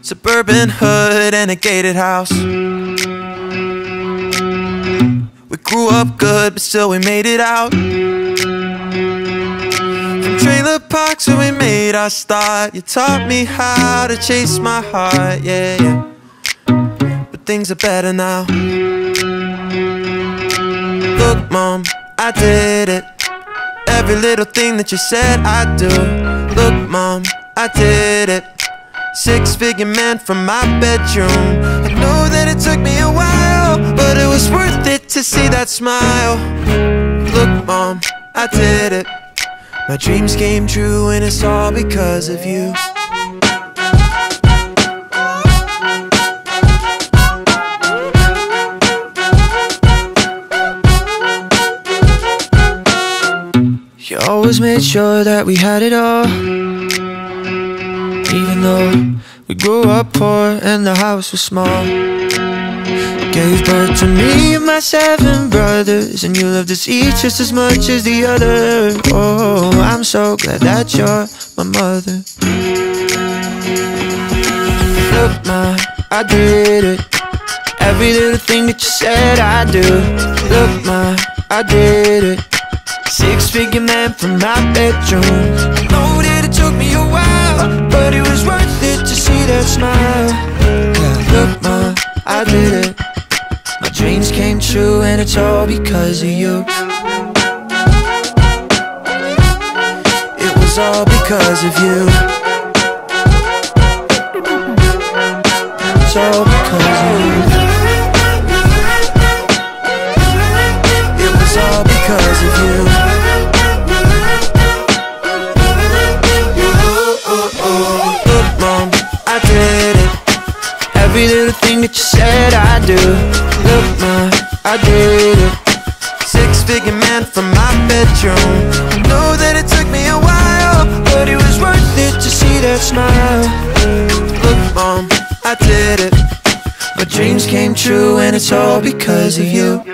Suburban hood and a gated house. We grew up good, but still we made it out. From trailer parks where we made our start. You taught me how to chase my heart, yeah, yeah. But things are better now. Look, mom, I did it. Every little thing that you said I'd do. Look, mom, I did it. Six figure man from my bedroom. I know that it took me a while, but it was worth it to see that smile. Look, mom, I did it. My dreams came true, and it's all because of you. You always made sure that we had it all. Even though we grew up poor and the house was small. Gave birth to me and my seven brothers, and you loved us each just as much as the other. Oh, I'm so glad that you're my mother. Look, ma, I did it. Every little thing that you said I do. Look, ma, I did it. Six figure man from my bedroom. I know that it took me a while, smile. Yeah, look, ma, I did it. My dreams came true, and it's all because of you. It was all because of you. It's all because of you. Every little thing that you said I do. Look, ma, I did it. Six figure man from my bedroom. Know that it took me a while, but it was worth it to see that smile. Look, mom, I did it. My dreams came true, and it's all because of you.